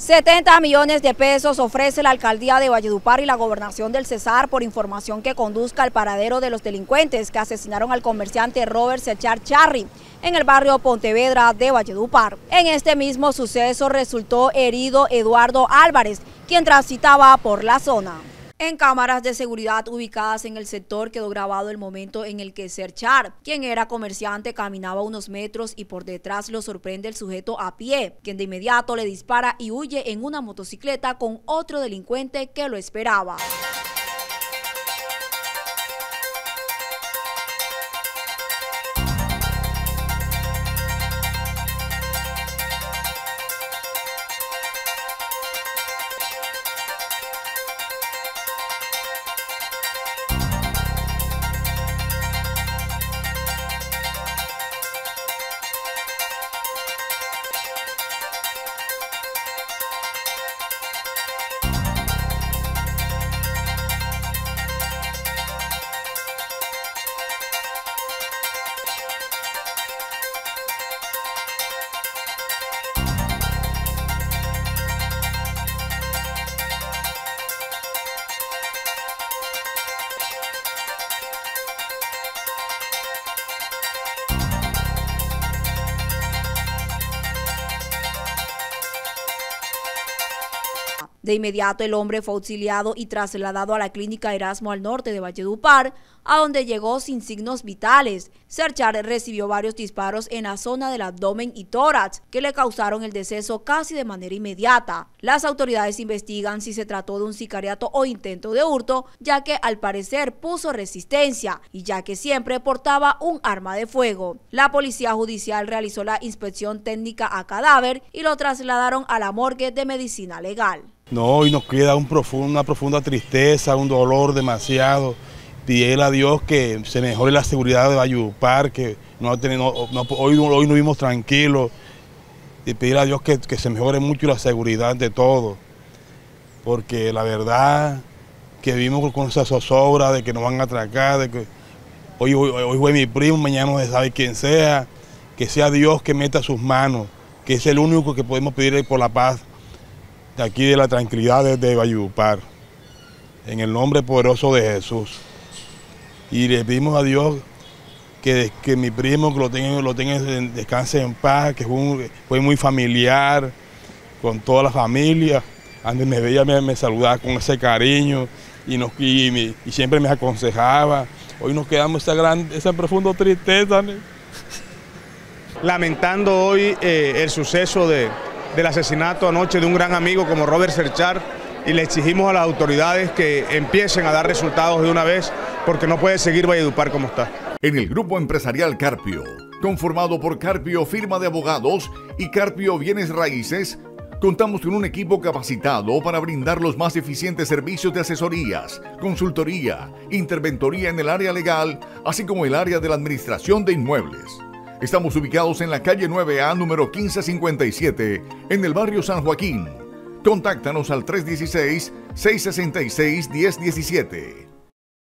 70 millones de pesos ofrece la alcaldía de Valledupar y la gobernación del Cesar por información que conduzca al paradero de los delincuentes que asesinaron al comerciante Robert Sechar Charri en el barrio Pontevedra de Valledupar. En este mismo suceso resultó herido Eduardo Álvarez, quien transitaba por la zona. En cámaras de seguridad ubicadas en el sector quedó grabado el momento en el que Serchar, quien era comerciante, caminaba unos metros y por detrás lo sorprende el sujeto a pie, quien de inmediato le dispara y huye en una motocicleta con otro delincuente que lo esperaba. De inmediato el hombre fue auxiliado y trasladado a la clínica Erasmo al norte de Valledupar, a donde llegó sin signos vitales. Serchar recibió varios disparos en la zona del abdomen y tórax, que le causaron el deceso casi de manera inmediata. Las autoridades investigan si se trató de un sicariato o intento de hurto, ya que al parecer puso resistencia y ya que siempre portaba un arma de fuego. La policía judicial realizó la inspección técnica a cadáver y lo trasladaron a la morgue de medicina legal. No, y nos queda un una profunda tristeza, un dolor demasiado. Pide a Dios que se mejore la seguridad de Valledupar, que no, hoy, hoy no vimos tranquilos. Y pedir a Dios que, se mejore mucho la seguridad de todos. Porque la verdad que vivimos con esa zozobra de que nos van a atracar, de que hoy, hoy, hoy fue mi primo, mañana no se sabe quién sea. Que sea Dios que meta sus manos, que es el único que podemos pedir por la paz aquí de la tranquilidad de, de Valledupar, en el nombre poderoso de Jesús. Y le pedimos a Dios que, que mi primo que lo tenga, lo tenga descanse en paz, que fue, muy familiar con toda la familia. Antes me veía, me, saludaba con ese cariño y, nos, y, siempre me aconsejaba. Hoy nos quedamos esa, gran, esa profunda tristeza. Lamentando hoy eh, el suceso de, del asesinato anoche de un gran amigo como Robert Serchar y le exigimos a las autoridades que empiecen a dar resultados de una vez porque no puede seguir Valledupar como está. En el grupo empresarial Carpio, conformado por Carpio Firma de Abogados y Carpio Bienes Raíces, contamos con un equipo capacitado para brindar los más eficientes servicios de asesorías, consultoría, interventoría en el área legal, así como el área de la administración de inmuebles. Estamos ubicados en la calle 9A número 1557, en el barrio San Joaquín. Contáctanos al 316-666-1017.